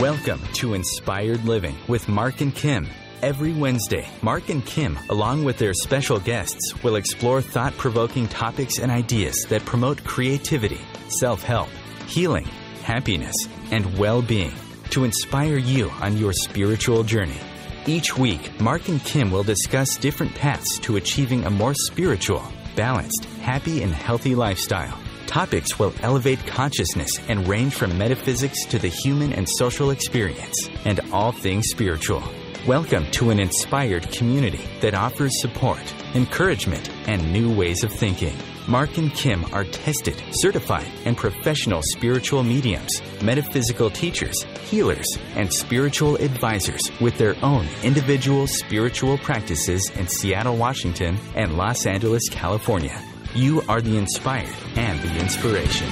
Welcome to Inspired Living with Mark and Kim. Every Wednesday, Mark and Kim, along with their special guests, will explore thought provoking topics and ideas that promote creativity, self help, healing, happiness, and well being to inspire you on your spiritual journey. Each week, Mark and Kim will discuss different paths to achieving a more spiritual, balanced, happy, and healthy lifestyle. Topics will elevate consciousness and range from metaphysics to the human and social experience and all things spiritual. Welcome to an inspired community that offers support, encouragement, and new ways of thinking. Mark and Kim are tested, certified, and professional spiritual mediums, metaphysical teachers, healers, and spiritual advisors with their own individual spiritual practices in Seattle, Washington, and Los Angeles, California. You are the inspired and the inspiration.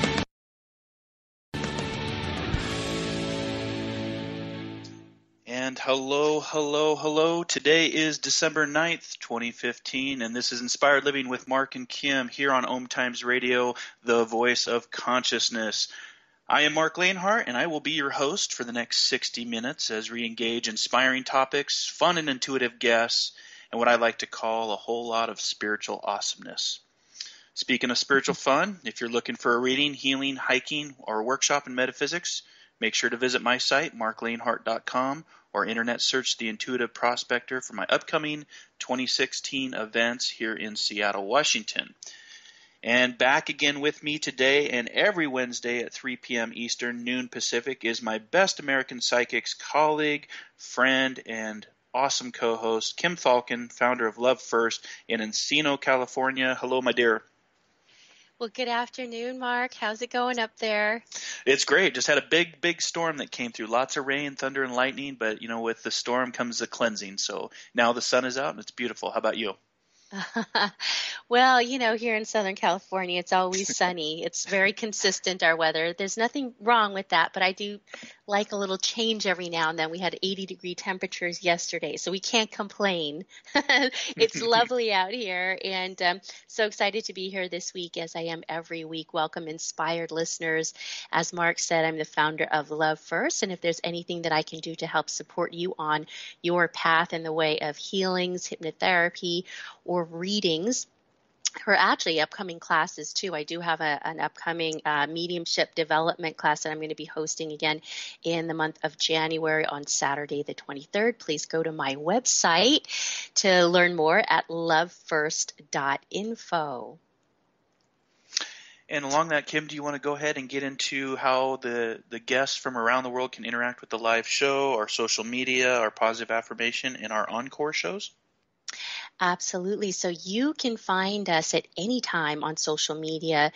And hello, hello, hello. Today is December 9th, 2015, and this is Inspired Living with Mark and Kim here on Om Times Radio, the voice of consciousness. I am Marc Lainhart, and I will be your host for the next 60 minutes as we engage inspiring topics, fun and intuitive guests, and what I like to call a whole lot of spiritual awesomeness. Speaking of spiritual fun, if you're looking for a reading, healing, hiking, or a workshop in metaphysics, make sure to visit my site, marclainhart.com, or internet search the Intuitive Prospector for my upcoming 2016 events here in Seattle, Washington. And back again with me today and every Wednesday at 3 p.m. Eastern, noon Pacific, is my best American Psychics colleague, friend, and awesome co host, Kim Thalken, founder of Love First in Encino, California. Hello, my dear. Well, good afternoon, Mark. How's it going up there? It's great. Just had a big, big storm that came through. Lots of rain, thunder, and lightning. But, you know, with the storm comes the cleansing. So now the sun is out and it's beautiful. How about you? well, you know, here in Southern California, it's always sunny. It's very consistent, our weather. There's nothing wrong with that, but I do like a little change every now and then. We had 80 degree temperatures yesterday, so we can't complain. it's lovely out here, and um, so excited to be here this week as I am every week. Welcome, inspired listeners. As Mark said, I'm the founder of Love First, and if there's anything that I can do to help support you on your path in the way of healings, hypnotherapy, or readings for actually upcoming classes too. I do have a, an upcoming uh, mediumship development class that I'm going to be hosting again in the month of January on Saturday the 23rd. Please go to my website to learn more at lovefirst.info. And along that, Kim, do you want to go ahead and get into how the, the guests from around the world can interact with the live show, our social media, our positive affirmation, and our encore shows? Absolutely. So you can find us at any time on social media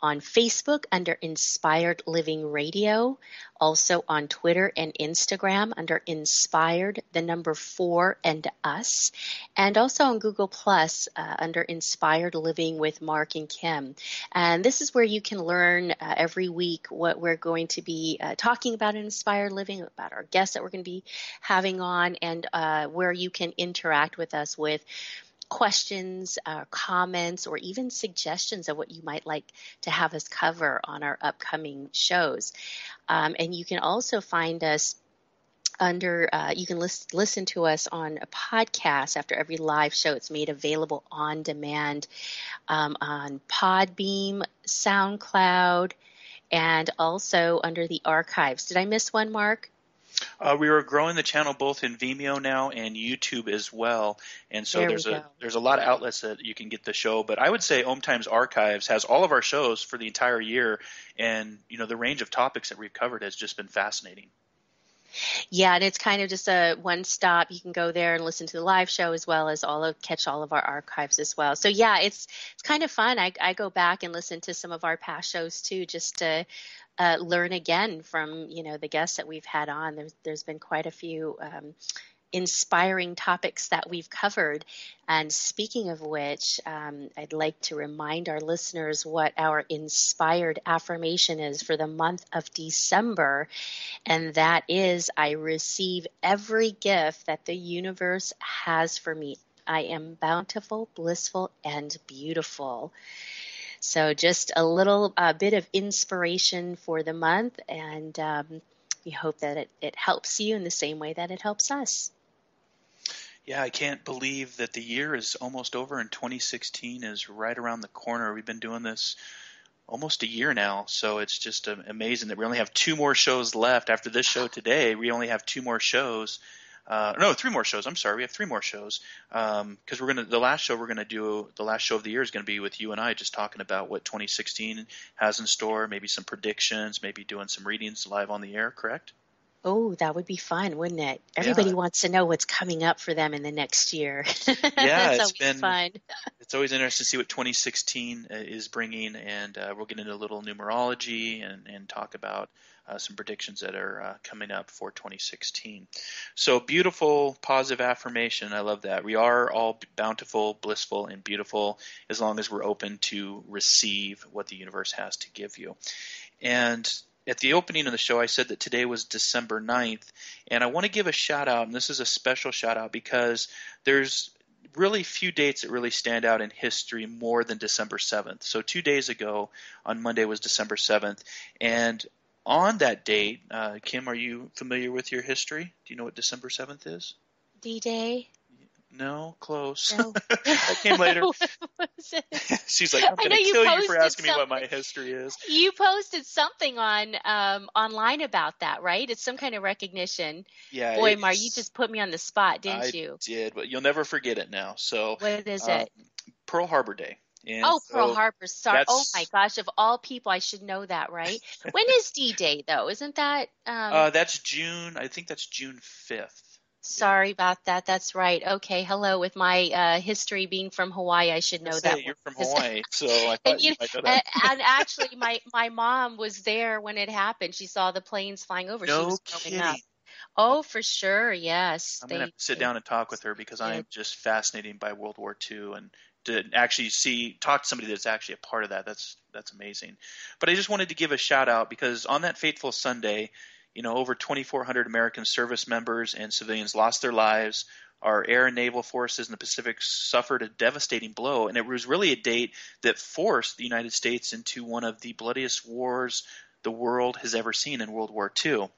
on Facebook under Inspired Living Radio, also on Twitter and Instagram under Inspired, the number four and us, and also on Google Plus uh, under Inspired Living with Mark and Kim. And this is where you can learn uh, every week what we're going to be uh, talking about in Inspired Living, about our guests that we're going to be having on, and uh, where you can interact with us with questions, uh, comments, or even suggestions of what you might like to have us cover on our upcoming shows. Um, and you can also find us under uh, you can list, listen to us on a podcast after every live show. It's made available on demand um, on Podbean soundcloud and also under the archives. Did i miss one mark uh, we are growing the channel both in Vimeo now and YouTube as well, and so there there's a there's a lot of outlets that you can get the show. But I would say Om Times Archives has all of our shows for the entire year, and you know the range of topics that we've covered has just been fascinating. Yeah, and it's kind of just a one stop. You can go there and listen to the live show as well as all of catch all of our archives as well. So yeah, it's it's kind of fun. I I go back and listen to some of our past shows too, just to uh, learn again from you know the guests that we've had on. There's there's been quite a few um, inspiring topics that we've covered. And speaking of which, um, I'd like to remind our listeners what our inspired affirmation is for the month of December. And that is I receive every gift that the universe has for me. I am bountiful, blissful, and beautiful. So, just a little uh, bit of inspiration for the month, and um, we hope that it, it helps you in the same way that it helps us. Yeah, I can't believe that the year is almost over and 2016 is right around the corner. We've been doing this almost a year now, so it's just amazing that we only have two more shows left after this show today. We only have two more shows. Uh, no, three more shows. I'm sorry, we have three more shows because um, we're gonna. The last show we're gonna do, the last show of the year is gonna be with you and I, just talking about what 2016 has in store, maybe some predictions, maybe doing some readings live on the air. Correct? Oh, that would be fun, wouldn't it? Everybody yeah. wants to know what's coming up for them in the next year. yeah, it's been fun. It's always interesting to see what 2016 uh, is bringing, and uh, we'll get into a little numerology and, and talk about uh, some predictions that are uh, coming up for 2016. So, beautiful, positive affirmation. I love that. We are all bountiful, blissful, and beautiful as long as we're open to receive what the universe has to give you. And at the opening of the show, I said that today was December 9th, and I want to give a shout out, and this is a special shout out because there's really few dates that really stand out in history more than December 7th. So, two days ago on Monday was December 7th, and on that date, uh, Kim, are you familiar with your history? Do you know what December 7th is? D Day. No, close. No. that came later. She's like, I'm going to kill you, you for asking me what my history is. You posted something on um, online about that, right? It's some kind of recognition. Yeah. Boy, Mar, you just put me on the spot, didn't you? I you? did, but you'll never forget it now. So what is um, it? Pearl Harbor Day. And oh, so Pearl Harbor. Sorry. Oh my gosh. Of all people, I should know that, right? when is D Day though? Isn't that? Um... Uh, that's June. I think that's June fifth. Sorry about that. That's right. Okay. Hello. With my uh, history being from Hawaii, I should know I that. You're from Hawaii, so I thought and, you, you know that. and actually, my my mom was there when it happened. She saw the planes flying over. No she was kidding. Up. Oh, for sure. Yes. I'm gonna sit down and talk with her because I am just fascinated by World War II and to actually see talk to somebody that's actually a part of that. That's that's amazing. But I just wanted to give a shout out because on that fateful Sunday, you know, over 2,400 American service members and civilians lost their lives. Our air and naval forces in the Pacific suffered a devastating blow, and it was really a date that forced the United States into one of the bloodiest wars the world has ever seen in World War II.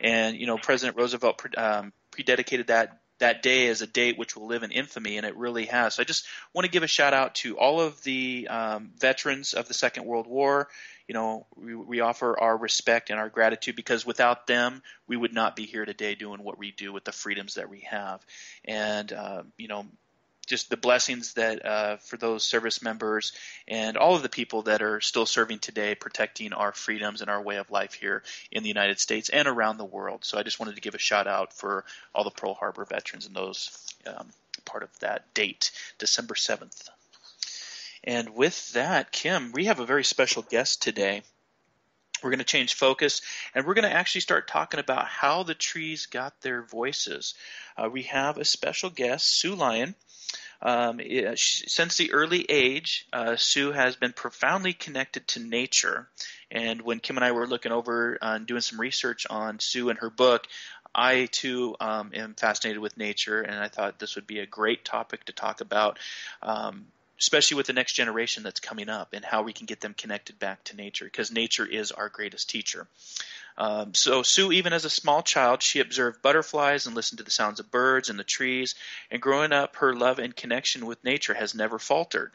And you know, President Roosevelt um, prededicated that that day as a date which will live in infamy, and it really has. So I just want to give a shout out to all of the um, veterans of the Second World War. You know, we, we offer our respect and our gratitude because without them, we would not be here today doing what we do with the freedoms that we have. And uh, you know, just the blessings that uh, for those service members and all of the people that are still serving today, protecting our freedoms and our way of life here in the United States and around the world. So I just wanted to give a shout out for all the Pearl Harbor veterans and those um, part of that date, December 7th. And with that, Kim, we have a very special guest today. We're going to change focus and we're going to actually start talking about how the trees got their voices. Uh, we have a special guest, Sue Lion. Um, since the early age, uh, Sue has been profoundly connected to nature. And when Kim and I were looking over uh, and doing some research on Sue and her book, I too um, am fascinated with nature, and I thought this would be a great topic to talk about. Um, especially with the next generation that's coming up and how we can get them connected back to nature because nature is our greatest teacher. Um, so Sue, even as a small child, she observed butterflies and listened to the sounds of birds and the trees. And growing up, her love and connection with nature has never faltered.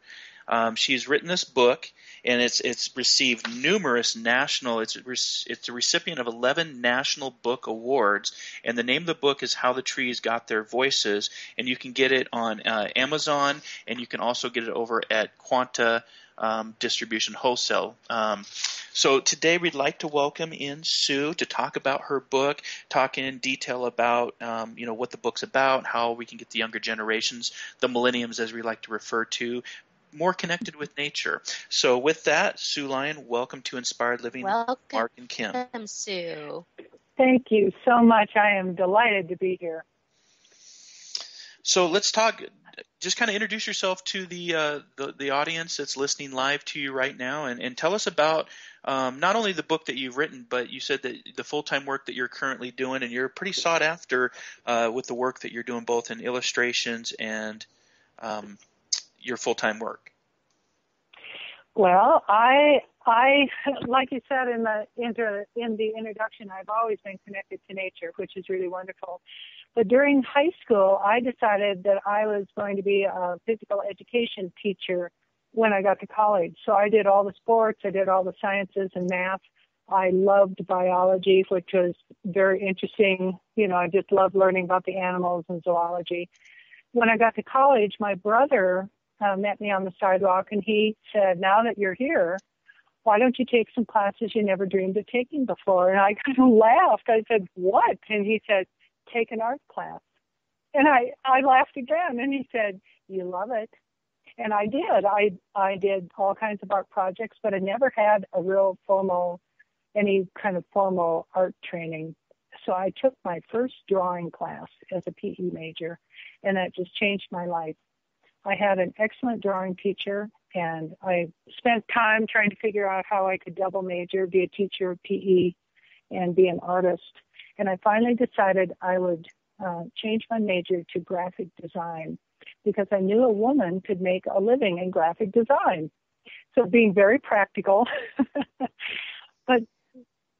Um, she's written this book, and it's it's received numerous national. It's it's a recipient of 11 national book awards, and the name of the book is How the Trees Got Their Voices, and you can get it on uh, Amazon, and you can also get it over at Quanta um, Distribution Wholesale. Um, so today we'd like to welcome in Sue to talk about her book, talk in detail about um, you know what the book's about, how we can get the younger generations, the millenniums as we like to refer to, more connected with nature. So with that, Sue Lion, welcome to Inspired Living. Welcome, Mark and Kim. Welcome, Sue. Thank you so much. I am delighted to be here. So let's talk just kind of introduce yourself to the, uh, the, the audience that's listening live to you right now, and, and tell us about um, not only the book that you've written, but you said that the full time work that you're currently doing, and you're pretty sought after uh, with the work that you're doing, both in illustrations and um, your full time work. Well, I I like you said in the inter, in the introduction, I've always been connected to nature, which is really wonderful. But during high school, I decided that I was going to be a physical education teacher when I got to college. So I did all the sports, I did all the sciences and math. I loved biology, which was very interesting. You know, I just loved learning about the animals and zoology. When I got to college, my brother uh, met me on the sidewalk and he said, Now that you're here, why don't you take some classes you never dreamed of taking before? And I kind of laughed. I said, What? And he said, Take an art class. And I, I laughed again and he said, You love it and I did. I I did all kinds of art projects, but I never had a real formal, any kind of formal art training. So I took my first drawing class as a PE major, and that just changed my life. I had an excellent drawing teacher, and I spent time trying to figure out how I could double major, be a teacher of PE, and be an artist. And I finally decided I would uh, change my major to graphic design because I knew a woman could make a living in graphic design. So being very practical. but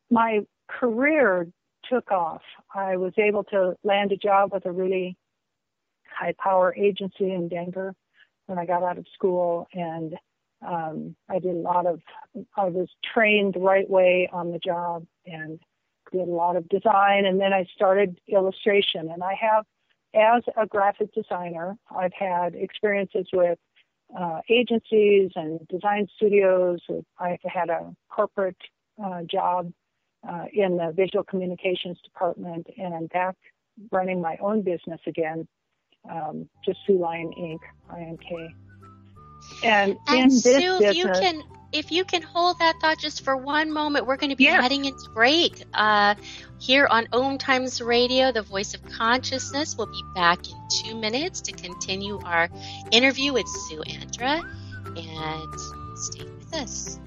my career took off. I was able to land a job with a really high power agency in Denver when I got out of school and um, I did a lot of I was trained the right way on the job and did a lot of design and then I started illustration and I have as a graphic designer, I've had experiences with uh, agencies and design studios. I've had a corporate uh, job uh, in the visual communications department, and I'm back running my own business again, um, just Sue Lion Inc. INK. And, and in Sue, business, you can if you can hold that thought just for one moment, we're going to be yeah. heading into break. Uh, here on Om Times Radio, the voice of consciousness. We'll be back in two minutes to continue our interview with Sue Andra. And stay with us.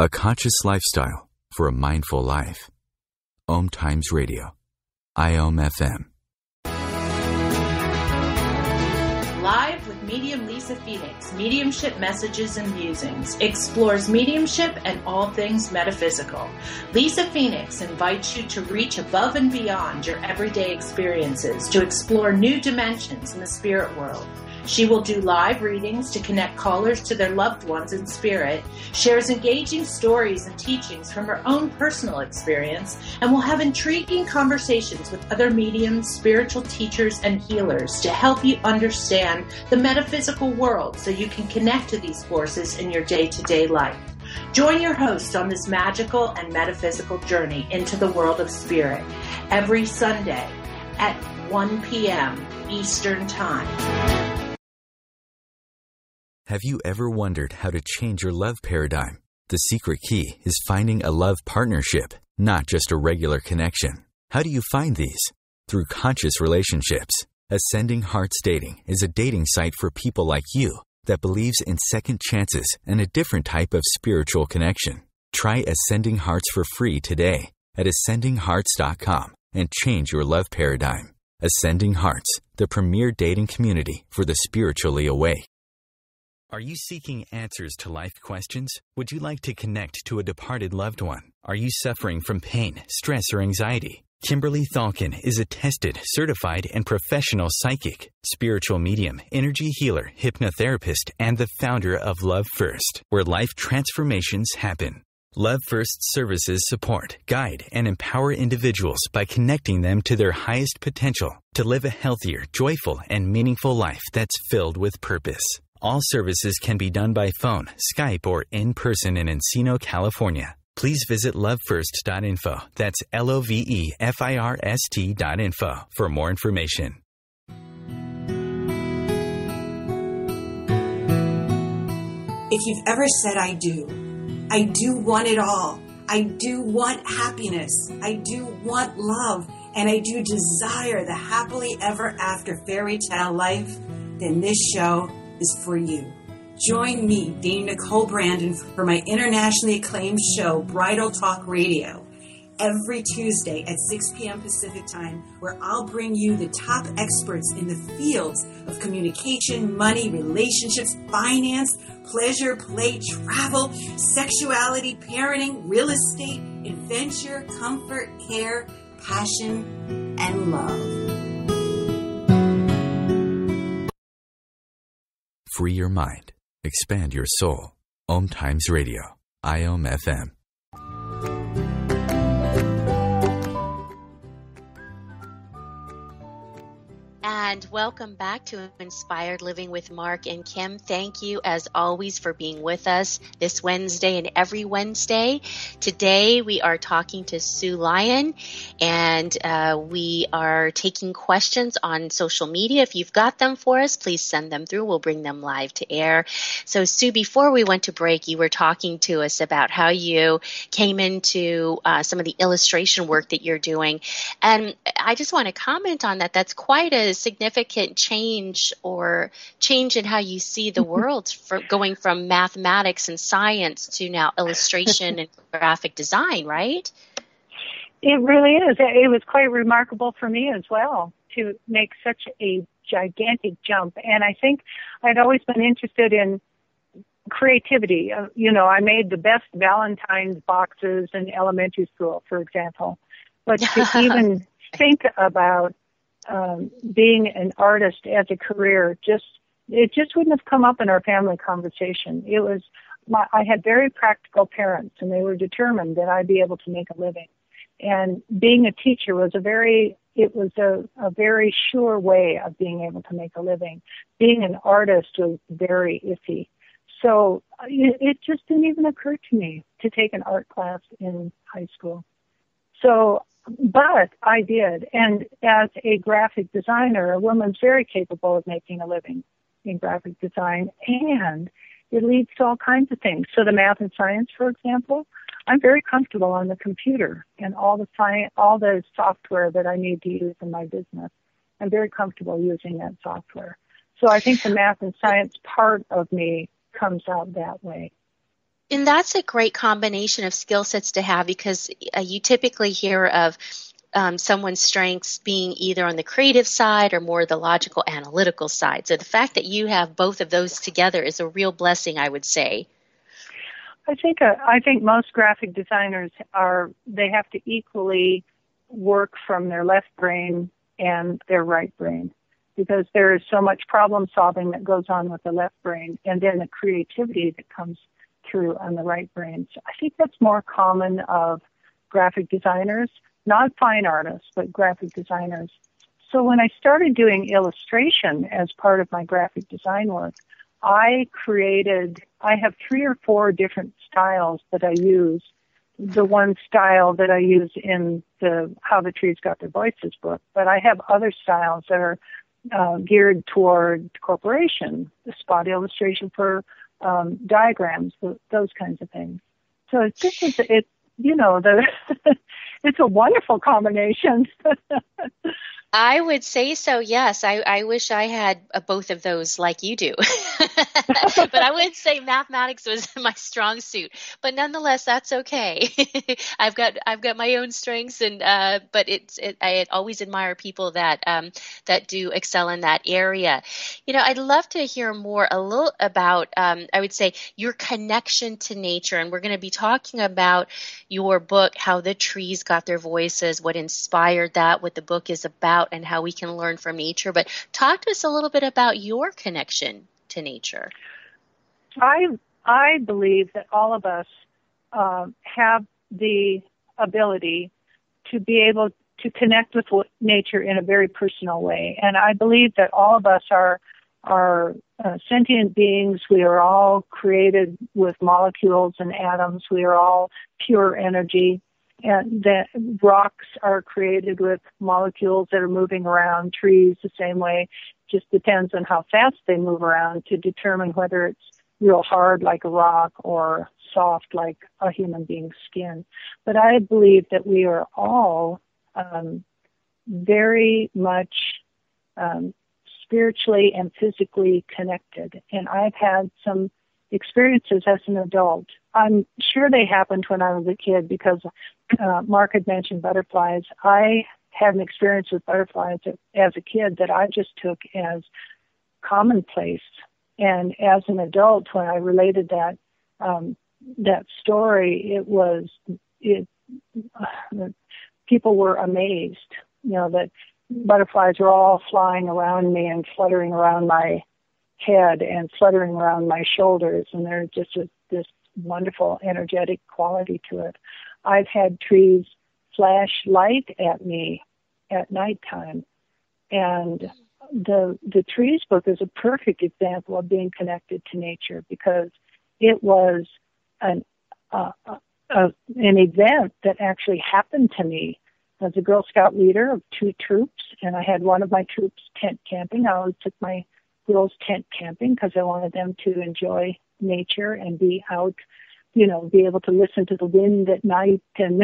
A conscious lifestyle for a mindful life. Om Times Radio. IOM FM. Live with medium Lisa Phoenix, Mediumship Messages and Musings explores mediumship and all things metaphysical. Lisa Phoenix invites you to reach above and beyond your everyday experiences to explore new dimensions in the spirit world. She will do live readings to connect callers to their loved ones in spirit, shares engaging stories and teachings from her own personal experience, and will have intriguing conversations with other mediums, spiritual teachers, and healers to help you understand the metaphysical world so you can connect to these forces in your day to day life. Join your host on this magical and metaphysical journey into the world of spirit every Sunday at 1 p.m. Eastern Time. Have you ever wondered how to change your love paradigm? The secret key is finding a love partnership, not just a regular connection. How do you find these? Through conscious relationships. Ascending Hearts Dating is a dating site for people like you that believes in second chances and a different type of spiritual connection. Try Ascending Hearts for free today at ascendinghearts.com and change your love paradigm. Ascending Hearts, the premier dating community for the spiritually awake. Are you seeking answers to life questions? Would you like to connect to a departed loved one? Are you suffering from pain, stress, or anxiety? Kimberly Thalken is a tested, certified, and professional psychic, spiritual medium, energy healer, hypnotherapist, and the founder of Love First, where life transformations happen. Love First services support, guide, and empower individuals by connecting them to their highest potential to live a healthier, joyful, and meaningful life that's filled with purpose. All services can be done by phone, Skype, or in person in Encino, California. Please visit lovefirst.info. That's L O V E F I R S T.info for more information. If you've ever said, I do, I do want it all. I do want happiness. I do want love. And I do desire the happily ever after fairy tale life, then this show is for you. Join me, Dame Nicole Brandon, for my internationally acclaimed show, Bridal Talk Radio, every Tuesday at 6 p.m. Pacific Time, where I'll bring you the top experts in the fields of communication, money, relationships, finance, pleasure, play, travel, sexuality, parenting, real estate, adventure, comfort, care, passion, and love. Free your mind. Expand your soul. Om Times Radio. IOM FM. And welcome back to Inspired Living with Mark and Kim. Thank you, as always, for being with us this Wednesday and every Wednesday. Today, we are talking to Sue Lion, and uh, we are taking questions on social media. If you've got them for us, please send them through. We'll bring them live to air. So, Sue, before we went to break, you were talking to us about how you came into uh, some of the illustration work that you're doing. And I just want to comment on that. That's quite a significant change or change in how you see the world for going from mathematics and science to now illustration and graphic design, right? It really is. It was quite remarkable for me as well to make such a gigantic jump. And I think I'd always been interested in creativity. Uh, you know, I made the best Valentine's boxes in elementary school, for example. But to even think about um, being an artist as a career just it just wouldn't have come up in our family conversation. It was my, I had very practical parents, and they were determined that I'd be able to make a living. And being a teacher was a very it was a, a very sure way of being able to make a living. Being an artist was very iffy. So it, it just didn't even occur to me to take an art class in high school. So but I did. And as a graphic designer, a woman's very capable of making a living in graphic design and it leads to all kinds of things. So the math and science, for example, I'm very comfortable on the computer and all the science, all the software that I need to use in my business. I'm very comfortable using that software. So I think the math and science part of me comes out that way. And that's a great combination of skill sets to have because uh, you typically hear of um, someone's strengths being either on the creative side or more the logical analytical side. So the fact that you have both of those together is a real blessing, I would say. I think uh, I think most graphic designers are they have to equally work from their left brain and their right brain because there is so much problem solving that goes on with the left brain and then the creativity that comes through on the right brain. So I think that's more common of graphic designers, not fine artists, but graphic designers. So when I started doing illustration as part of my graphic design work, I created, I have three or four different styles that I use. The one style that I use in the How the Trees Got Their Voices book, but I have other styles that are uh, geared toward corporation, the spot illustration for um, diagrams, those kinds of things. So this is it. You know, the it's a wonderful combination. I would say so. Yes, I, I wish I had uh, both of those like you do, but I wouldn't say mathematics was my strong suit. But nonetheless, that's okay. I've got I've got my own strengths, and uh, but it's it, I always admire people that um, that do excel in that area. You know, I'd love to hear more a little about um, I would say your connection to nature, and we're going to be talking about your book, how the trees got their voices, what inspired that, what the book is about about and how we can learn from nature. But talk to us a little bit about your connection to nature. I I believe that all of us uh, have the ability to be able to connect with nature in a very personal way, and I believe that all of us are are uh, sentient beings. We are all created with molecules and atoms. We are all pure energy and that rocks are created with molecules that are moving around trees the same way. Just depends on how fast they move around to determine whether it's real hard like a rock or soft like a human being's skin. But i believe that we are all um, very much um, spiritually and physically connected. And i've had some experiences as an adult. I'm sure they happened when I was a kid because uh, Mark had mentioned butterflies. I had an experience with butterflies as a kid that I just took as commonplace. And as an adult, when I related that um, that story, it was it. Uh, people were amazed, you know, that butterflies were all flying around me and fluttering around my head and fluttering around my shoulders, and there's just a, this wonderful energetic quality to it. I've had trees flash light at me at nighttime, and the the trees book is a perfect example of being connected to nature because it was an uh, uh, an event that actually happened to me as a Girl Scout leader of two troops, and I had one of my troops tent camping. I always took my girls tent camping because I wanted them to enjoy nature and be out, you know, be able to listen to the wind at night and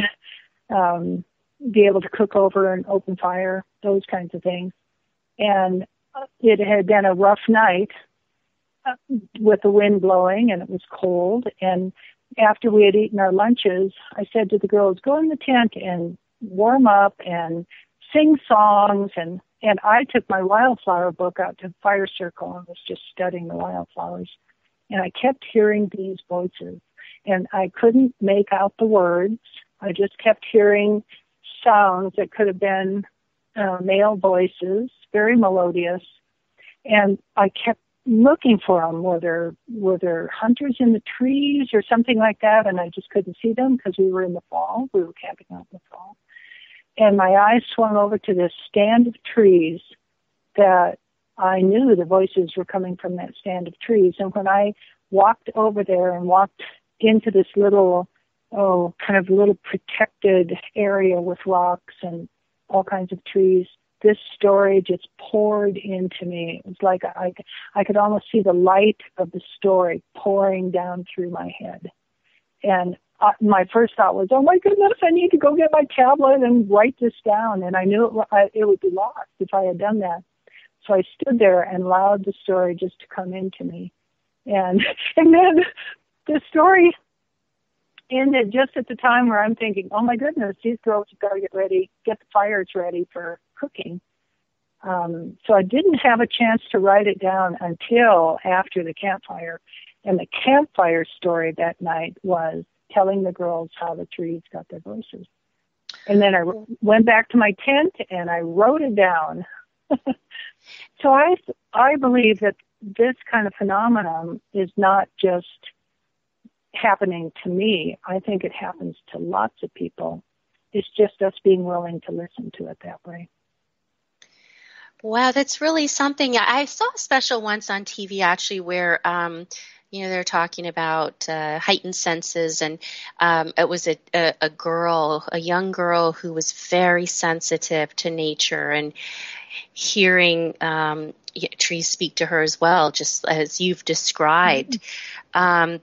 um, be able to cook over an open fire, those kinds of things. And it had been a rough night uh, with the wind blowing and it was cold. And after we had eaten our lunches, I said to the girls, go in the tent and warm up and sing songs and and I took my wildflower book out to the fire circle and was just studying the wildflowers. And I kept hearing these voices. And I couldn't make out the words. I just kept hearing sounds that could have been uh, male voices, very melodious. And I kept looking for them. Were there were there hunters in the trees or something like that? And I just couldn't see them because we were in the fall. We were camping out in the fall and my eyes swung over to this stand of trees that I knew the voices were coming from that stand of trees. And when I walked over there and walked into this little, oh, kind of little protected area with rocks and all kinds of trees, this story just poured into me. It was like I, I could almost see the light of the story pouring down through my head. And uh, my first thought was, oh my goodness, I need to go get my tablet and write this down. And I knew it, I, it would be lost if I had done that. So I stood there and allowed the story just to come into me. And, and then the story ended just at the time where I'm thinking, oh my goodness, these girls have got to get ready, get the fires ready for cooking. Um, so I didn't have a chance to write it down until after the campfire. And the campfire story that night was telling the girls how the trees got their voices. And then I went back to my tent and I wrote it down. so I I believe that this kind of phenomenon is not just happening to me. I think it happens to lots of people. It's just us being willing to listen to it that way. Wow, that's really something. I saw a special once on TV actually where um, you know they're talking about uh, heightened senses and um, it was a, a, a, girl a young girl who was very sensitive to nature and hearing um, trees speak to her as well just as you've described mm-hmm. um,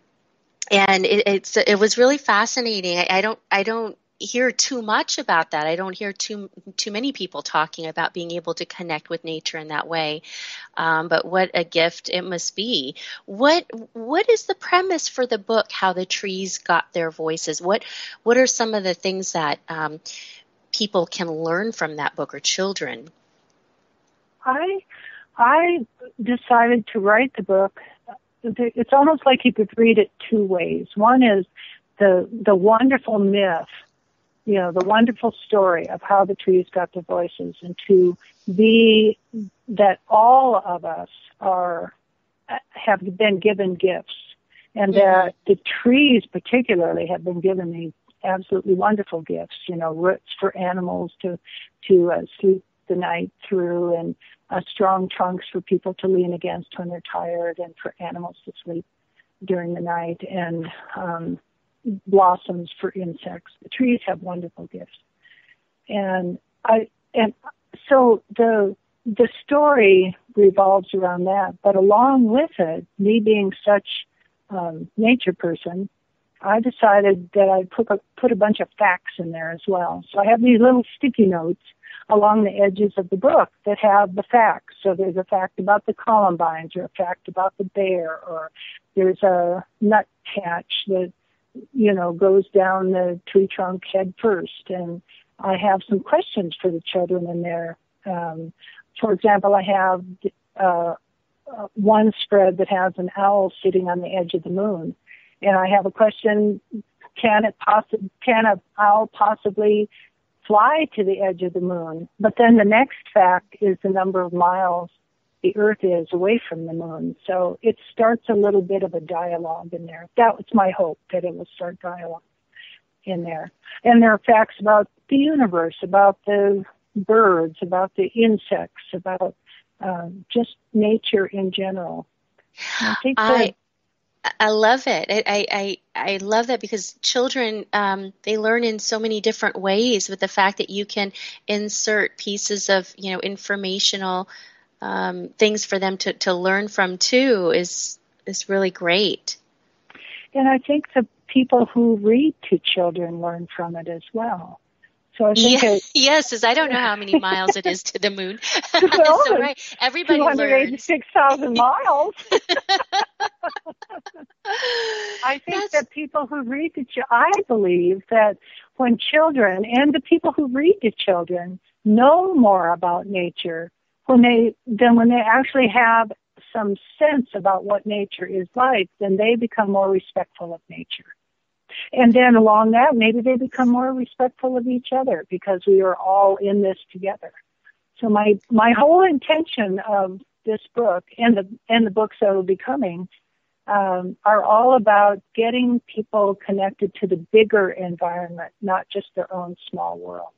and it, it's it was really fascinating I, I don't i don't hear too much about that. I don't hear too too many people talking about being able to connect with nature in that way. Um, but what a gift it must be. What what is the premise for the book? How the trees got their voices? What what are some of the things that um, people can learn from that book or children? I I decided to write the book. It's almost like you could read it two ways. One is the the wonderful myth you know, the wonderful story of how the trees got their voices and to be that all of us are, have been given gifts and mm-hmm. that the trees particularly have been given these absolutely wonderful gifts, you know, roots for animals to, to uh, sleep the night through and uh, strong trunks for people to lean against when they're tired and for animals to sleep during the night and, um, blossoms for insects. The trees have wonderful gifts. And I and so the the story revolves around that, but along with it, me being such um, nature person, I decided that I'd put a, put a bunch of facts in there as well. So I have these little sticky notes along the edges of the book that have the facts. So there's a fact about the columbines or a fact about the bear or there's a nut patch that, you know, goes down the tree trunk head first. And I have some questions for the children in there. Um, for example, I have uh, uh, one spread that has an owl sitting on the edge of the moon. And I have a question, can it possibly, can an owl possibly fly to the edge of the moon? But then the next fact is the number of miles the Earth is away from the moon. So it starts a little bit of a dialogue in there. That was my hope, that it will start dialogue in there. And there are facts about the universe, about the birds, about the insects, about um, just nature in general. I think I, I love it. I, I, I love that because children, um, they learn in so many different ways with the fact that you can insert pieces of, you know, informational um, things for them to, to learn from too is, is really great. And I think the people who read to children learn from it as well. So I think yeah, it, yes, as I don't know how many miles it is to the moon. Well, so right, everybody 286,000 miles. I think That's... that people who read to I believe that when children and the people who read to children know more about nature when they then when they actually have some sense about what nature is like, then they become more respectful of nature. And then along that, maybe they become more respectful of each other because we are all in this together. So my, my whole intention of this book and the, and the books that will be coming, um, are all about getting people connected to the bigger environment, not just their own small world.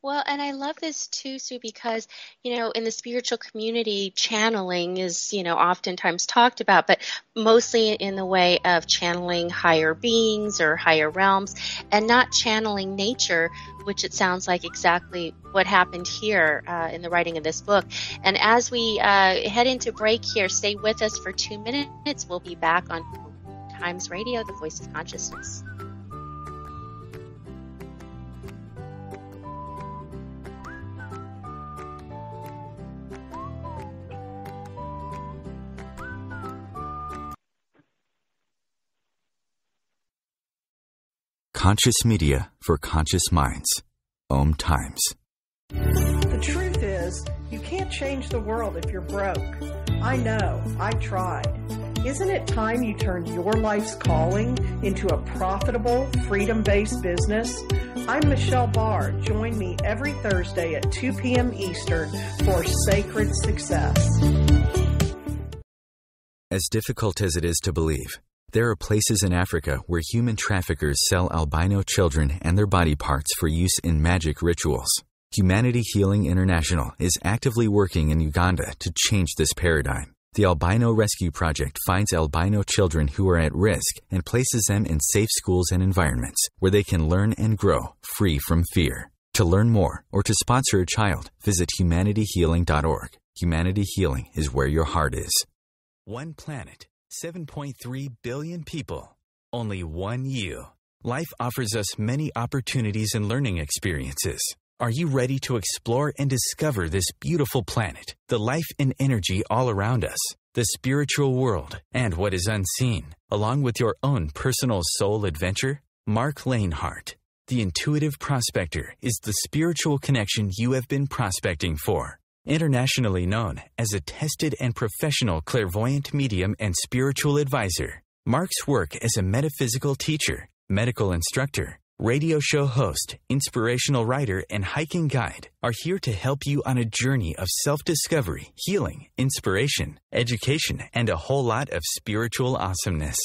Well, and I love this too, Sue, because, you know, in the spiritual community, channeling is, you know, oftentimes talked about, but mostly in the way of channeling higher beings or higher realms and not channeling nature, which it sounds like exactly what happened here uh, in the writing of this book. And as we uh, head into break here, stay with us for two minutes. We'll be back Om Times Radio, the voice of consciousness. Conscious media for conscious minds. Om Times. The truth is, you can't change the world if you're broke. I know, I tried. Isn't it time you turned your life's calling into a profitable, freedom based business? I'm Michelle Barr. Join me every Thursday at 2 p.m. Eastern for Sacred Success. As difficult as it is to believe, there are places in Africa where human traffickers sell albino children and their body parts for use in magic rituals. Humanity Healing International is actively working in Uganda to change this paradigm. The Albino Rescue Project finds albino children who are at risk and places them in safe schools and environments where they can learn and grow free from fear. To learn more or to sponsor a child, visit humanityhealing.org. Humanity Healing is where your heart is. One planet 7.3 billion people. Only one you. Life offers us many opportunities and learning experiences. Are you ready to explore and discover this beautiful planet, the life and energy all around us, the spiritual world, and what is unseen, along with your own personal soul adventure? Marc Lainhart, the intuitive prospector, is the spiritual connection you have been prospecting for. Internationally known as a tested and professional clairvoyant medium and spiritual advisor, Mark's work as a metaphysical teacher, medical instructor, radio show host, inspirational writer, and hiking guide are here to help you on a journey of self discovery, healing, inspiration, education, and a whole lot of spiritual awesomeness.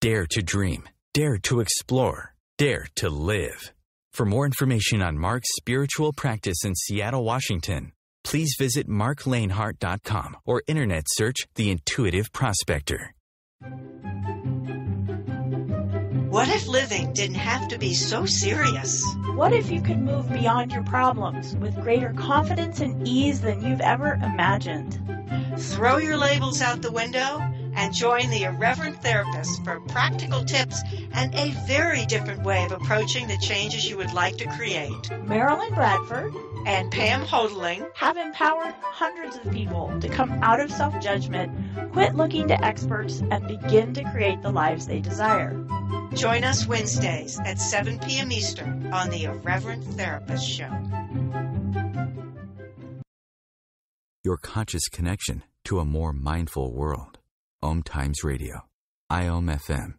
Dare to dream, dare to explore, dare to live. For more information on Mark's spiritual practice in Seattle, Washington, please visit marclainhart.com or internet search The Intuitive Prospector. What if living didn't have to be so serious? What if you could move beyond your problems with greater confidence and ease than you've ever imagined? Throw your labels out the window and join the irreverent therapist for practical tips and a very different way of approaching the changes you would like to create. Marilyn Bradford and Pam Hodling have empowered hundreds of people to come out of self judgment, quit looking to experts, and begin to create the lives they desire. Join us Wednesdays at 7 p.m. Eastern on the Irreverent Therapist Show. Your conscious connection to a more mindful world. Om Times Radio. IOM FM.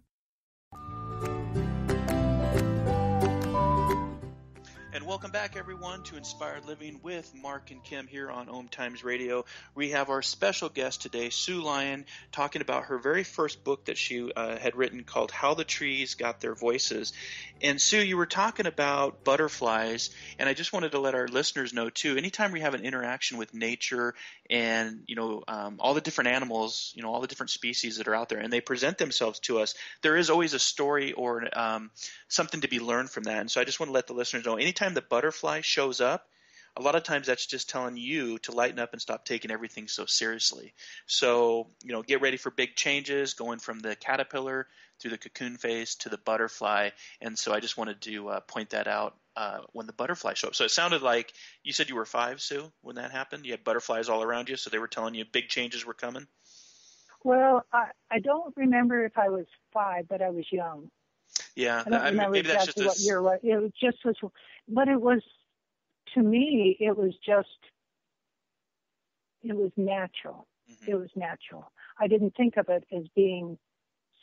Welcome back, everyone, to Inspired Living with Marc and Kim here on Om Times Radio. We have our special guest today, Sue Lion, talking about her very first book that she uh, had written called How the Trees Got Their Voices. And Sue, you were talking about butterflies, and I just wanted to let our listeners know too. Anytime we have an interaction with nature and you know um, all the different animals, you know all the different species that are out there, and they present themselves to us, there is always a story or um, something to be learned from that. And so I just want to let the listeners know anytime the butterfly shows up, a lot of times that's just telling you to lighten up and stop taking everything so seriously. So, you know, get ready for big changes going from the caterpillar through the cocoon phase to the butterfly. And so I just wanted to uh, point that out uh, when the butterfly showed up. So it sounded like you said you were five, Sue, when that happened. You had butterflies all around you, so they were telling you big changes were coming. Well, I, I don't remember if I was five, but I was young. Yeah, I don't I remember maybe exactly that's just what year. It was just was, but it was to me. It was just. It was natural. Mm-hmm. It was natural. I didn't think of it as being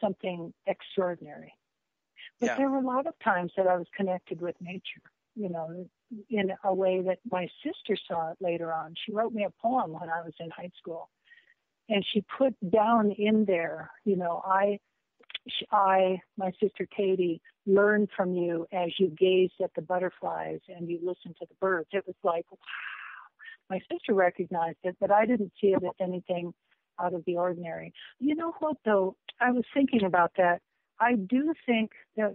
something extraordinary. But Yeah. there were a lot of times that I was connected with nature. You know, in a way that my sister saw it later on. She wrote me a poem when I was in high school, and she put down in there, you know, I I, my sister Katie, learned from you as you gazed at the butterflies and you listened to the birds. It was like, wow. My sister recognized it, but I didn't see it as anything out of the ordinary. You know what, though? I was thinking about that. I do think that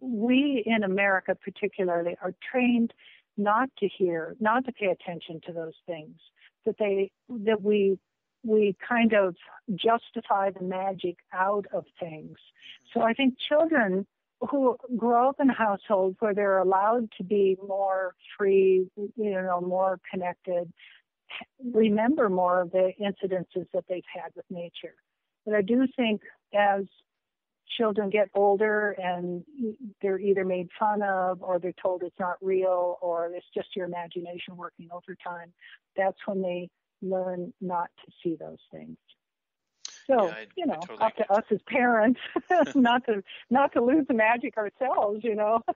we in America, particularly, are trained not to hear, not to pay attention to those things. That they, that we we kind of justify the magic out of things. Mm-hmm. So I think children who grow up in households where they're allowed to be more free, you know, more connected, remember more of the incidences that they've had with nature. But I do think as children get older and they're either made fun of or they're told it's not real or it's just your imagination working overtime, that's when they learn not to see those things. So Yeah, I- you know, totally up to us as parents, not to not to lose the magic ourselves. You know.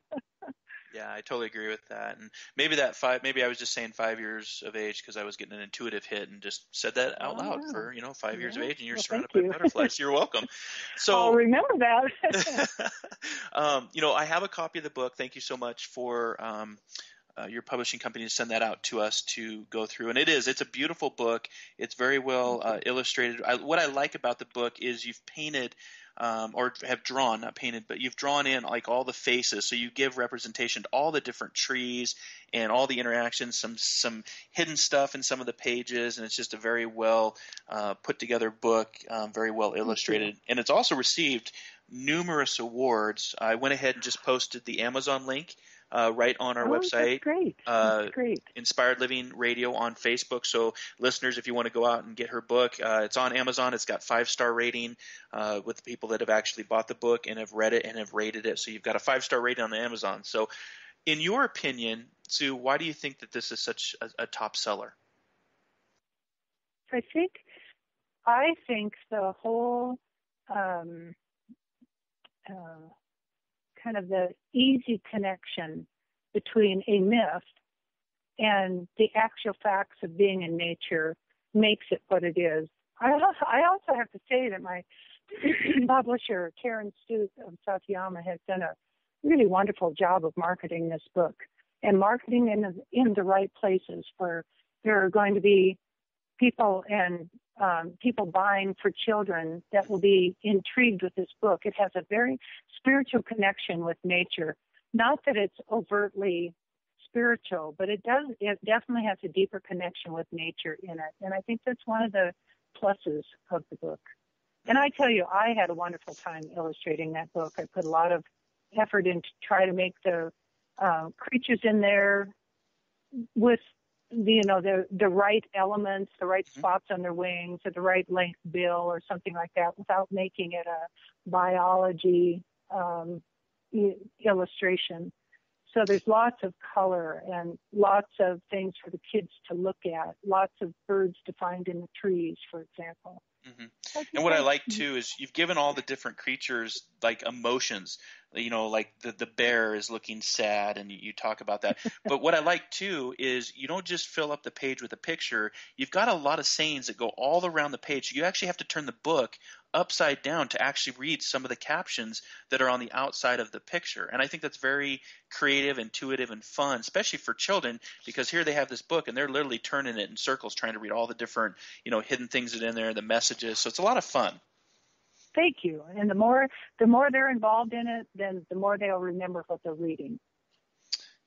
Yeah, I totally agree with that. And maybe that five, maybe I was just saying five years of age because I was getting an intuitive hit and just said that out Oh, loud yeah. for, you know, five years of age and you're Well, surrounded by you. butterflies. You're welcome. I'll So, remember that. um, you know, I have a copy of the book. Thank you so much for, um, uh, your publishing company to send that out to us to go through. And it is, it's a beautiful book. It's very well uh, illustrated. I, what I like about the book is you've painted um, or have drawn, not painted, but you've drawn in like all the faces. So you give representation to all the different trees and all the interactions, some some hidden stuff in some of the pages, and it's just a very well uh, put together book, um, very well illustrated, and it's also received numerous awards. I went ahead and just posted the Amazon link uh, right on our Oh, that's website. great. Uh, That's great. Inspired Living Radio on Facebook. So, listeners, if you want to go out and get her book, uh, it's on Amazon. It's got five star rating uh, with the people that have actually bought the book and have read it and have rated it. So, you've got a five star rating on Amazon. So, in your opinion, Sue, why do you think that this is such a, a top seller? I think I think the whole um, uh, kind of the easy connection between a myth and the actual facts of being in nature makes it what it is. I also, I also have to say that my publisher, Karen Stutz of Satiama, has done a really wonderful job of marketing this book and marketing in the, in the right places where there are going to be people and um, people buying for children that will be intrigued with this book. It has a very spiritual connection with nature. Not that it's overtly spiritual, but it does. It definitely has a deeper connection with nature in it, and I think that's one of the pluses of the book. And I tell you, I had a wonderful time illustrating that book. I put a lot of effort in to try to make the uh, creatures in there with you know the the right elements, the right mm-hmm. spots on their wings, or the right length bill, or something like that, without making it a biology um, illustration. So there's lots of color and lots of things for the kids to look at, lots of birds to find in the trees, for example. Mm-hmm. And what I like too is you've given all the different creatures like emotions. You know, like the the bear is looking sad, and you, you talk about that. but what I like too is you don't just fill up the page with a picture. You've got a lot of sayings that go all around the page. So you actually have to turn the book upside down to actually read some of the captions that are on the outside of the picture. And I think that's very creative, intuitive, and fun, especially for children, because here they have this book and they're literally turning it in circles trying to read all the different, you know, hidden things that are in there, the messages. So it's a lot of fun. Thank you. And the more the more they're involved in it, then the more they'll remember what they're reading.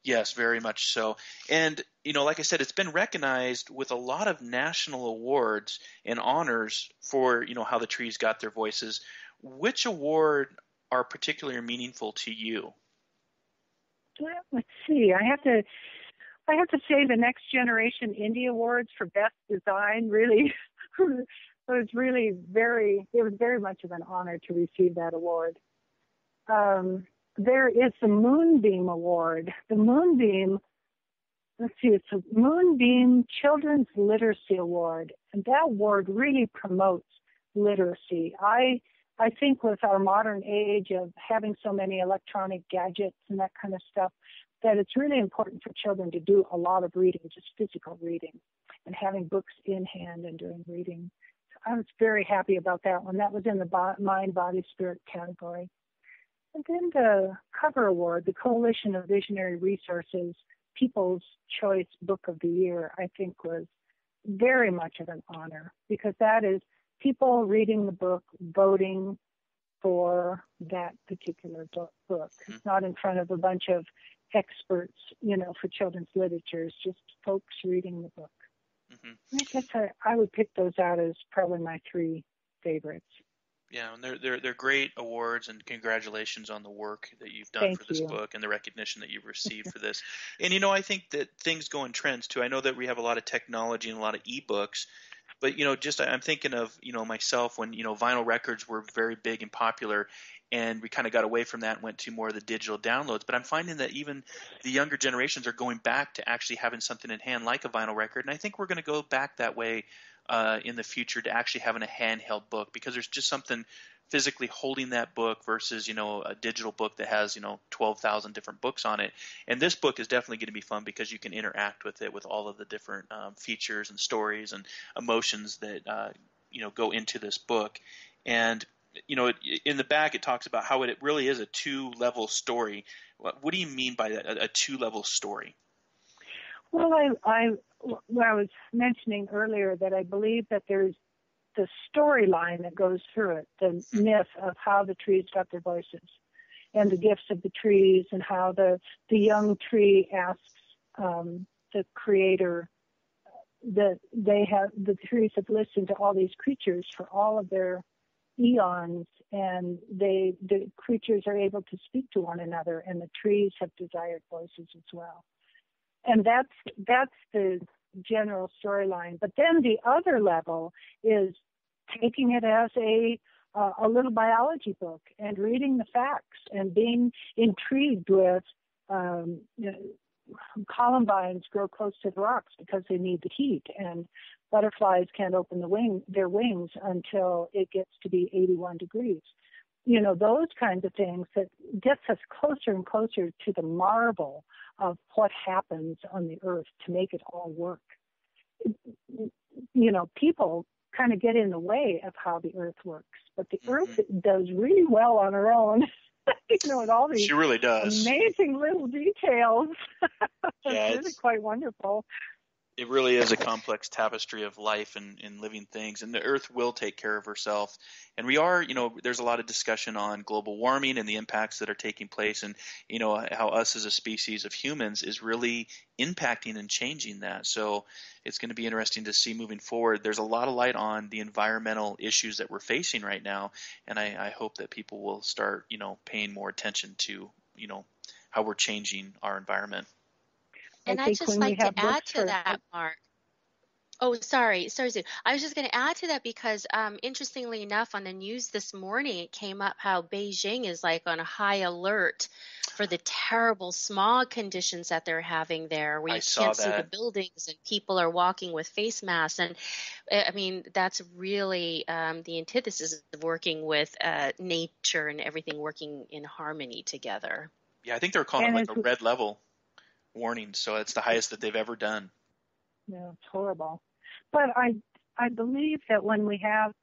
Yes, very much so. And, you know, like I said, it's been recognized with a lot of national awards and honors for, you know, how the trees got their voices. Which award are particularly meaningful to you? Well, let's see. I have to I have to say the Next Generation Indie Awards for Best Design really It was really very it was very much of an honor to receive that award. Um, there is the Moonbeam Award. The Moonbeam, let's see, it's a Moonbeam Children's Literacy Award, and that award really promotes literacy. I I think with our modern age of having so many electronic gadgets and that kind of stuff, that it's really important for children to do a lot of reading, just physical reading, and having books in hand and doing reading. I was very happy about that one. That was in the mind, body, spirit category. And then the cover award, the Coalition of Visionary Resources People's Choice Book of the Year, I think was very much of an honor because that is people reading the book, voting for that particular book. Mm-hmm. It's not in front of a bunch of experts, you know, for children's literature. It's just folks reading the book. Mm-hmm. I guess I, I would pick those out as probably my three favorites. Yeah, and they're they're they're great awards, and congratulations on the work that you've done Thank for this you. book and the recognition that you've received for this. And you know, I think that things go in trends too. I know that we have a lot of technology and a lot of ebooks, but you know, just I'm thinking of you know myself when you know vinyl records were very big and popular, and we kind of got away from that and went to more of the digital downloads. But I'm finding that even the younger generations are going back to actually having something in hand like a vinyl record, and I think we're going to go back that way uh, in the future to actually having a handheld book because there's just something physically holding that book versus you know a digital book that has you know 12,000 different books on it. And this book is definitely going to be fun because you can interact with it with all of the different um, features and stories and emotions that uh, you know go into this book. And you know, in the back it talks about how it really is a two-level story. What, do you mean by that? A, a two-level story? Well, I, I, well, I was mentioning earlier that I believe that there's the storyline that goes through it, the myth of how the trees got their voices, and the gifts of the trees, and how the the young tree asks um, the creator that they have the trees have listened to all these creatures for all of their eons and they the creatures are able to speak to one another and the trees have desired voices as well and that's that's the general storyline. But then the other level is taking it as a uh, a little biology book and reading the facts and being intrigued with um, you know, columbines grow close to the rocks because they need the heat and butterflies can't open the wing their wings until it gets to be 81 degrees you know those kinds of things that gets us closer and closer to the marvel of what happens on the earth to make it all work. You know, people kind of get in the way of how the earth works, but the mm-hmm. earth does really well on her own. you know, with all these she really does amazing little details. yeah, it's really quite wonderful. It really is a complex tapestry of life and, and living things and the earth will take care of herself. And we are you know there's a lot of discussion on global warming and the impacts that are taking place and you know how us as a species of humans is really impacting and changing that. So it's going to be interesting to see moving forward. There's a lot of light on the environmental issues that we're facing right now and i, I hope that people will start you know paying more attention to you know how we're changing our environment and I, I just like to add to that, Marc. Oh, sorry, sorry, Sue. I was just going to add to that because, um, interestingly enough, on the news this morning, it came up how Beijing is like on a high alert for the terrible smog conditions that they're having there, where you I can't see the buildings and people are walking with face masks. And I mean, that's really um, the antithesis of working with uh, nature and everything working in harmony together. Yeah, I think they're calling and it like a red level warning, so it's the highest that they've ever done. Yeah, it's horrible. But I I believe that when we have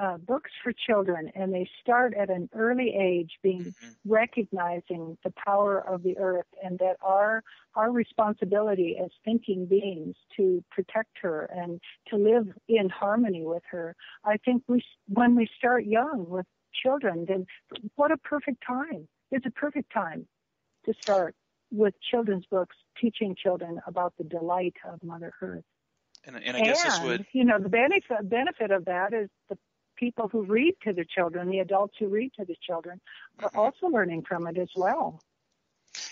uh, books for children and they start at an early age being mm-hmm. recognizing the power of the earth and that our our responsibility as thinking beings to protect her and to live in harmony with her i think we when we start young with children then what a perfect time it's a perfect time to start with children's books teaching children about the delight of Mother Earth. And, and I guess and, this would, you know, the benefit benefit of that is the people who read to the children, the adults who read to the children, are mm-hmm. also learning from it as well.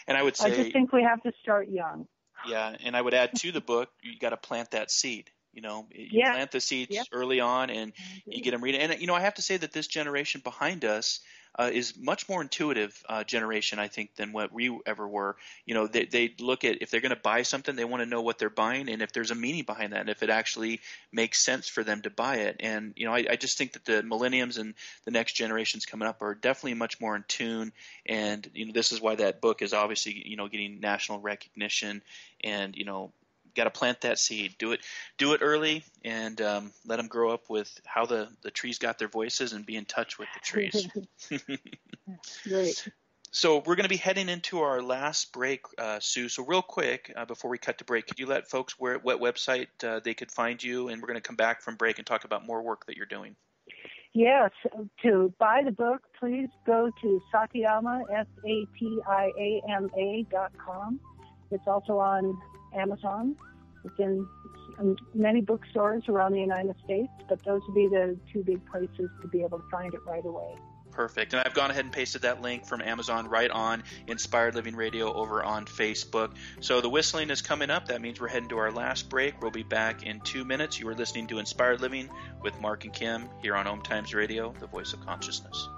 And I would say, I just think we have to start young. Yeah, and I would add to the book, you got to plant that seed. You know, you yeah. plant the seeds yeah. early on, and you get them reading. And you know, I have to say that this generation behind us uh, is much more intuitive uh, generation, I think, than what we ever were. You know, they, they look at if they're going to buy something, they want to know what they're buying and if there's a meaning behind that, and if it actually makes sense for them to buy it. And you know, I, I just think that the millenniums and the next generations coming up are definitely much more in tune. And you know, this is why that book is obviously you know getting national recognition and you know got to plant that seed. Do it, do it early, and um, let them grow up with how the the trees got their voices and be in touch with the trees. Great. So we're going to be heading into our last break, uh, Sue. So real quick, uh, before we cut to break, could you let folks where what website uh, they could find you, and we're going to come back from break and talk about more work that you're doing. Yes, to buy the book, please go to Satiama S A T I A M A dot com. It's also on Amazon. It's in um, many bookstores around the United States, but those would be the two big places to be able to find it right away. Perfect. And I've gone ahead and pasted that link from Amazon right on Inspired Living Radio over on Facebook. So the whistling is coming up. That means we're heading to our last break. We'll be back in two minutes. You are listening to Inspired Living with Marc and Kim here on Om Times Radio, the voice of consciousness.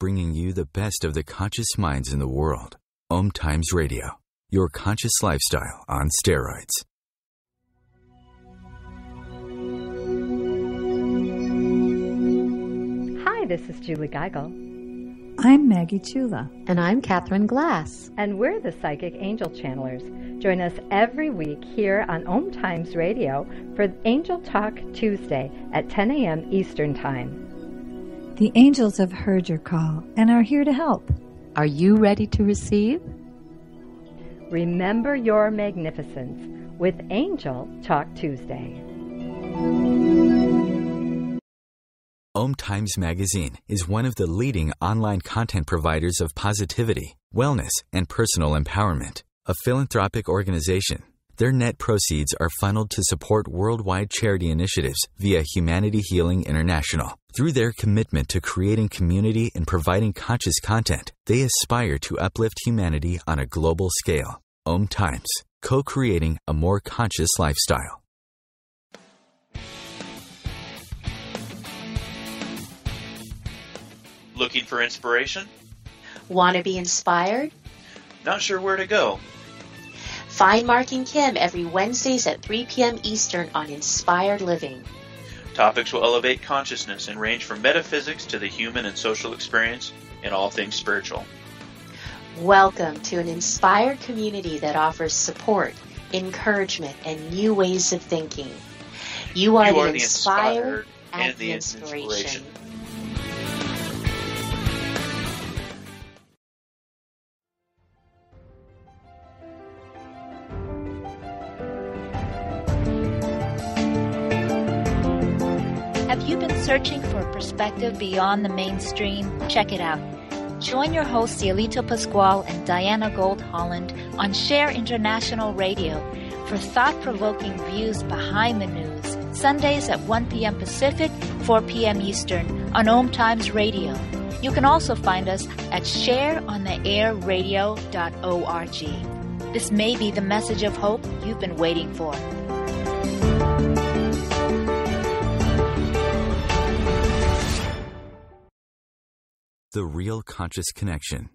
Bringing you the best of the conscious minds in the world. Om Times Radio, your conscious lifestyle on steroids. Hi, this is Julie Geigel. I'm Maggie Chula. And I'm Catherine Glass. And we're the Psychic Angel Channelers. Join us every week here on Om Times Radio for Angel Talk Tuesday at 10 a.m. Eastern Time. The angels have heard your call and are here to help. Are you ready to receive? Remember your magnificence with Angel Talk Tuesday. Om Times Magazine is one of the leading online content providers of positivity, wellness, and personal empowerment. A philanthropic organization their net proceeds are funneled to support worldwide charity initiatives via Humanity Healing International. Through their commitment to creating community and providing conscious content, they aspire to uplift humanity on a global scale. Om Times, co creating a more conscious lifestyle. Looking for inspiration? Want to be inspired? Not sure where to go. Find Marc and Kim every Wednesdays at 3 p.m. Eastern on Inspired Living. Topics will elevate consciousness and range from metaphysics to the human and social experience and all things spiritual. Welcome to an inspired community that offers support, encouragement, and new ways of thinking. You are, you the, are the inspired, inspired and, and, the inspiration. inspiration. Been searching for a perspective beyond the mainstream? Check it out. Join your hosts Cielito Pascual and Diana Gold Holland on Share International Radio for thought provoking views behind the news, Sundays at 1 p.m. Pacific, 4 p.m. Eastern on Om Times Radio. You can also find us at shareontheairradio.org. This may be the message of hope you've been waiting for. The Real Conscious Connection.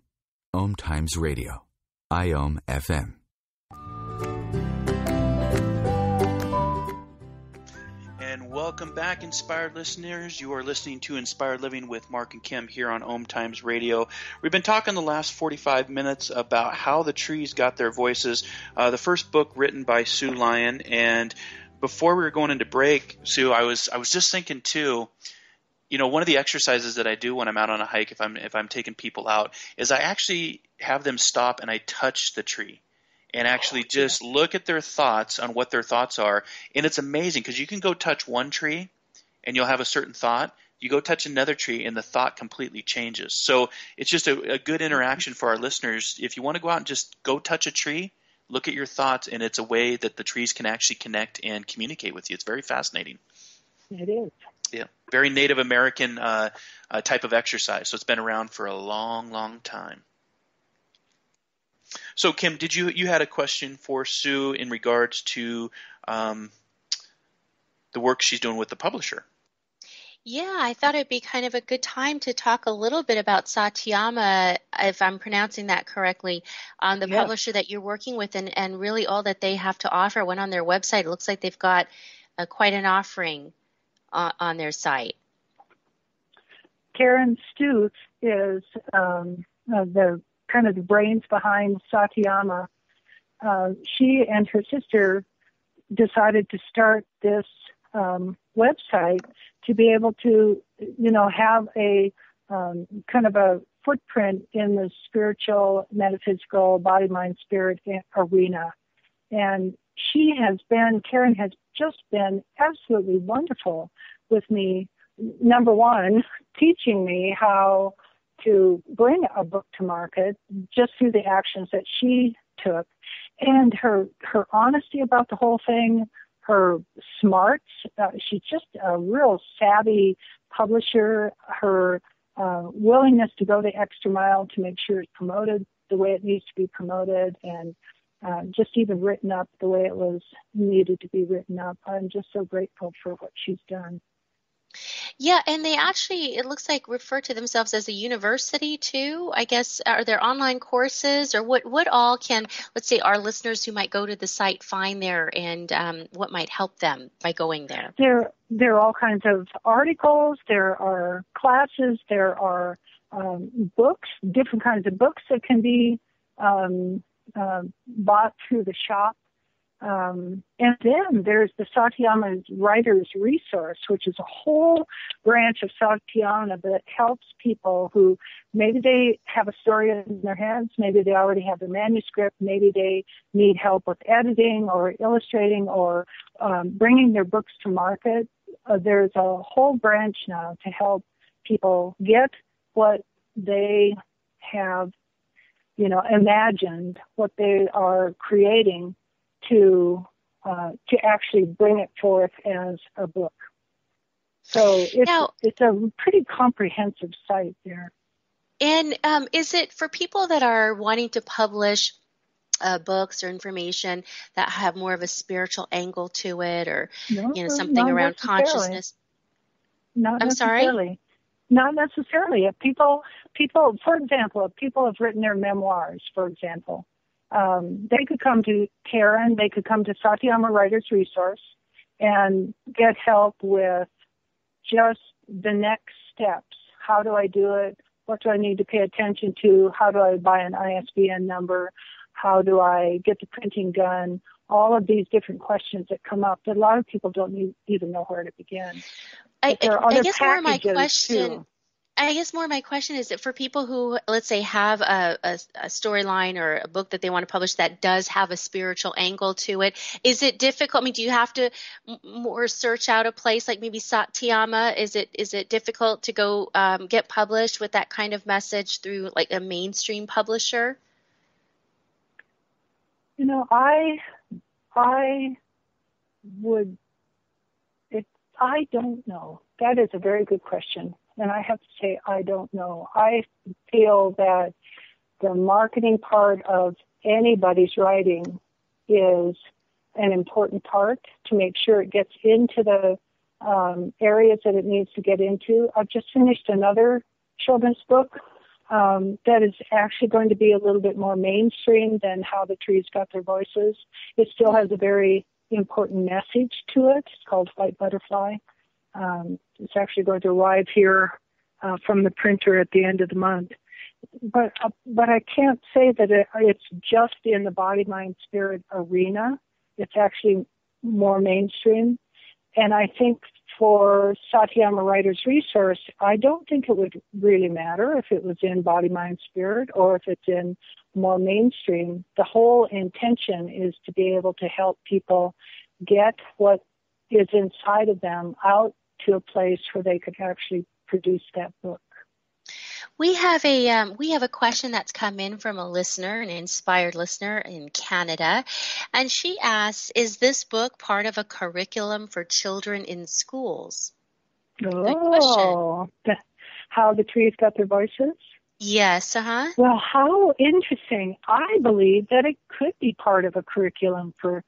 Om Times Radio. IOM FM. And welcome back, inspired listeners. You are listening to Inspired Living with Marc and Kim here on Om Times Radio. We've been talking the last 45 minutes about how the trees got their voices. Uh, the first book written by Sue Lion, and before we were going into break, Sue, I was I was just thinking too you know one of the exercises that I do when I'm out on a hike if I'm if I'm taking people out is I actually have them stop and I touch the tree and oh, actually just look at their thoughts on what their thoughts are. And it's amazing because you can go touch one tree and you'll have a certain thought. You go touch another tree and the thought completely changes. So it's just a, a good mm-hmm. interaction for our listeners. If you want to go out and just go touch a tree look at your thoughts and it's a way that the trees can actually connect and communicate with you. It's very fascinating. It is yeah, very Native American uh, uh, type of exercise. So it's been around for a long, long time. So Kim, did you you had a question for Sue in regards to um, the work she's doing with the publisher? Yeah, I thought it'd be kind of a good time to talk a little bit about Satiama, if I'm pronouncing that correctly, um, the yes. publisher that you're working with, and, and really all that they have to offer. Went on their website. It looks like they've got uh, quite an offering on, on their site? Karen Stutz is um, uh, the kind of the brains behind Satiama. Uh, she and her sister decided to start this um, website to be able to, you know, have a um, kind of a footprint in the spiritual, metaphysical, body, mind, spirit arena. And she has been, Karen has just been absolutely wonderful with me. Number one, teaching me how to bring a book to market just through the actions that she took and her her honesty about the whole thing her smarts uh, she's just a real savvy publisher her uh, willingness to go the extra mile to make sure it's promoted the way it needs to be promoted and uh, just even written up the way it was needed to be written up. I'm just so grateful for what she's done. Yeah, and they actually, it looks like, refer to themselves as a university too. I guess are there online courses or what? What all can, let's say, our listeners who might go to the site find there, and um, what might help them by going there? There, there are all kinds of articles. There are classes. There are um, books, different kinds of books that can be um, uh, bought through the shop. Um, and then there's the Satiama Writers Resource, which is a whole branch of Satiama that helps people who maybe they have a story in their heads, maybe they already have the manuscript, maybe they need help with editing or illustrating or um, bringing their books to market. Uh, there's a whole branch now to help people get what they have you know, imagined what they are creating to uh, to actually bring it forth as a book. So it's now, it's a pretty comprehensive site there. And um, is it for people that are wanting to publish uh, books or information that have more of a spiritual angle to it, or no, you know something around consciousness? Not I'm sorry. Not necessarily. If people, people, for example, if people have written their memoirs, for example, um, they could come to Karen, they could come to Satiama Writers Resource and get help with just the next steps. How do I do it? What do I need to pay attention to? How do I buy an ISBN number? How do I get the printing done? All of these different questions that come up that a lot of people don't even know where to begin. I, I guess more my question. Too. I guess more my question is that for people who, let's say, have a, a, a storyline or a book that they want to publish that does have a spiritual angle to it, is it difficult? I mean, do you have to more search out a place like maybe Satiama? Is it is it difficult to go um, get published with that kind of message through like a mainstream publisher? You know, I I would. I don't know. That is a very good question. And I have to say, I don't know. I feel that the marketing part of anybody's writing is an important part to make sure it gets into the um, areas that it needs to get into. I've just finished another children's book um, that is actually going to be a little bit more mainstream than how the trees got their voices. It still has a very important message to it. It's called White Butterfly. Um, it's actually going to arrive here uh, from the printer at the end of the month. But uh, but I can't say that it, it's just in the body mind spirit arena. It's actually more mainstream, and I think for Satiama Writers Resource, I don't think it would really matter if it was in body mind spirit or if it's in more mainstream. The whole intention is to be able to help people get what is inside of them out to a place where they could actually produce that book. We have a um, we have a question that's come in from a listener, an inspired listener in Canada, and she asks, "Is this book part of a curriculum for children in schools?" Oh, how the trees got their voices. Yes, uh huh. Well, how interesting. I believe that it could be part of a curriculum for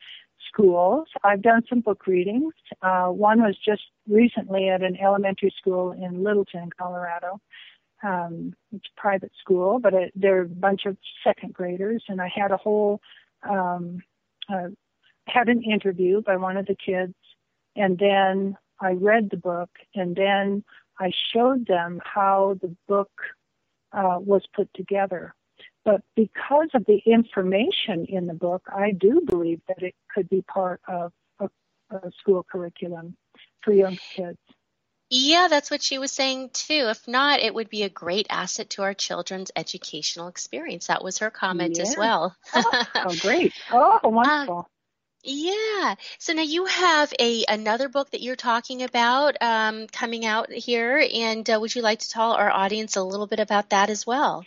schools. I've done some book readings. Uh, one was just recently at an elementary school in Littleton, Colorado. Um, it's a private school, but it, they're a bunch of second graders, and I had a whole um, uh, had an interview by one of the kids, and then I read the book, and then I showed them how the book uh, was put together. But because of the information in the book, I do believe that it could be part of a, a school curriculum for young kids. Yeah, that's what she was saying too. If not, it would be a great asset to our children's educational experience. That was her comment yeah. as well. oh, oh, great. Oh, wonderful. Uh, yeah. So now you have a another book that you're talking about um, coming out here, and uh, would you like to tell our audience a little bit about that as well?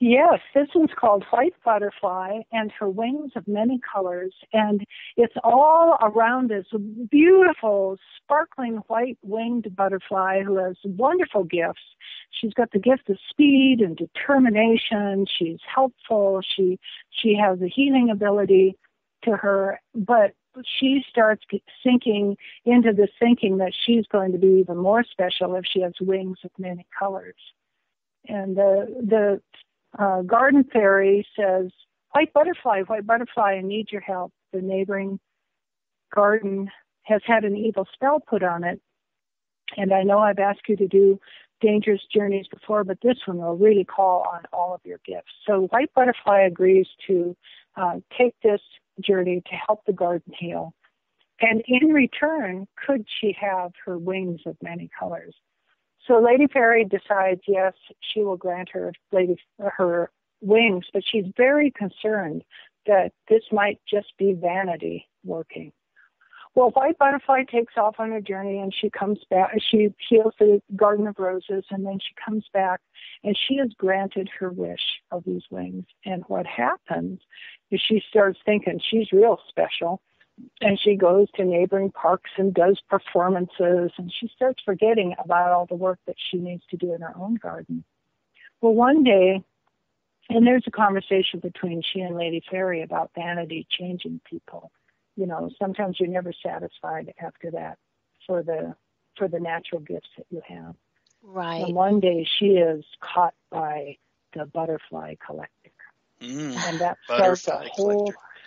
Yes, this one's called White Butterfly and Her Wings of Many Colors. And it's all around this beautiful, sparkling white winged butterfly who has wonderful gifts. She's got the gift of speed and determination. She's helpful. She, she has a healing ability to her, but she starts sinking into this thinking that she's going to be even more special if she has wings of many colors. And the, the uh, Garden Fairy says, White butterfly, white butterfly, I need your help. The neighboring garden has had an evil spell put on it. And I know I've asked you to do dangerous journeys before, but this one will really call on all of your gifts. So White Butterfly agrees to uh, take this journey to help the garden heal. And in return, could she have her wings of many colors? So Lady Fairy decides, yes, she will grant her Lady her wings, but she's very concerned that this might just be vanity working. Well, White Butterfly takes off on her journey and she comes back. She heals the Garden of Roses and then she comes back and she has granted her wish of these wings. And what happens is she starts thinking she's real special and she goes to neighboring parks and does performances and she starts forgetting about all the work that she needs to do in her own garden. Well, one day, and there's a conversation between she and Lady Fairy about vanity changing people. You know, sometimes you're never satisfied after that for the for the natural gifts that you have. Right. And one day she is caught by the butterfly collector. Mm, and that starts a whole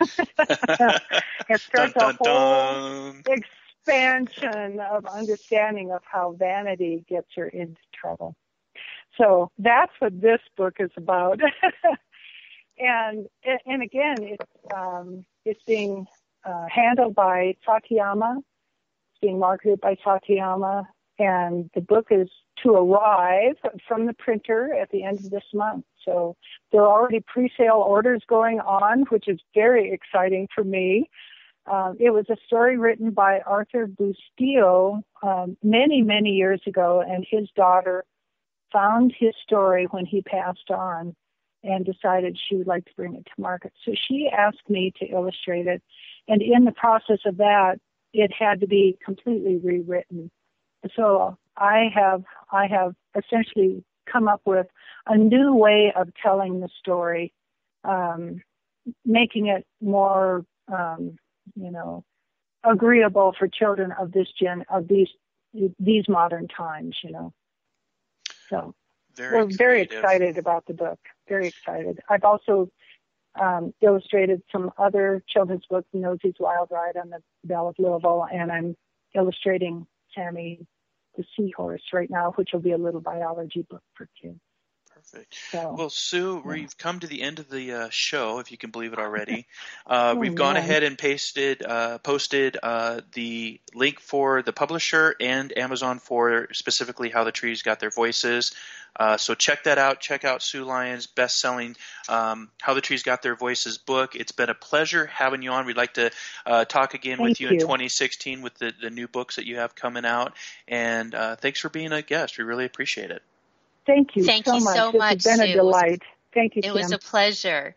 it starts dun, dun, a whole dun. expansion of understanding of how vanity gets her into trouble. So that's what this book is about. and and again, it's um, it's being uh, handled by Satiama. It's being marketed by Satiama, and the book is to arrive from the printer at the end of this month. So there are already pre-sale orders going on, which is very exciting for me. Um, it was a story written by Arthur Bustillo um, many, many years ago, and his daughter found his story when he passed on and decided she would like to bring it to market. So she asked me to illustrate it, and in the process of that, it had to be completely rewritten. So I have I have essentially come up with a new way of telling the story, um, making it more um, you know agreeable for children of this gen of these these modern times. You know, so very we're creative. very excited about the book. Very excited. I've also um, illustrated some other children's books, Nosey's Wild Ride on the Belle of Louisville, and I'm illustrating Sammy the Seahorse right now, which will be a little biology book for kids. Perfect. So, Well, Sue, we've come to the end of the uh, show, if you can believe it already. Uh, Oh, we've gone man. ahead and pasted, uh, posted uh, the link for the publisher and Amazon for specifically how the trees got their voices. Uh, so check that out. Check out Sue Lion's best-selling um, "How the Trees Got Their Voices" book. It's been a pleasure having you on. We'd like to uh, talk again with Thank you, in 2016 with the, the new books that you have coming out. And uh, thanks for being a guest. We really appreciate it. Thank you Thank so you much. so this much, has been a Sue. It was- delight. Thank you, It Kim. was a pleasure.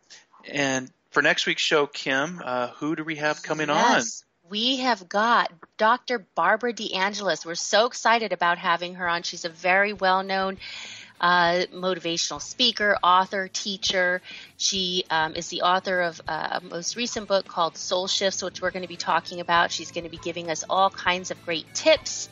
And for next week's show, Kim, uh, who do we have coming Yes. We have got Dr. Barbara DeAngelis. We're so excited about having her on. She's a very well known uh, motivational speaker, author, teacher. She um, is the author of uh, a most recent book called Soul Shifts, which we're going to be talking about. She's going to be giving us all kinds of great tips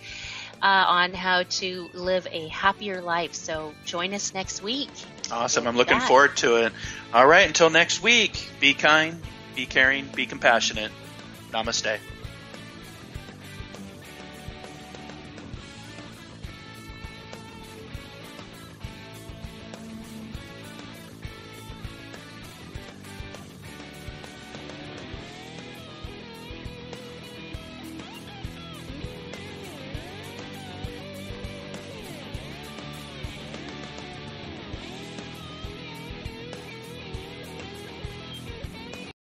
uh, on how to live a happier life. So join us next week. Awesome. I'm looking back. forward to it. All right. Until next week, be kind, be caring, be compassionate. Namaste.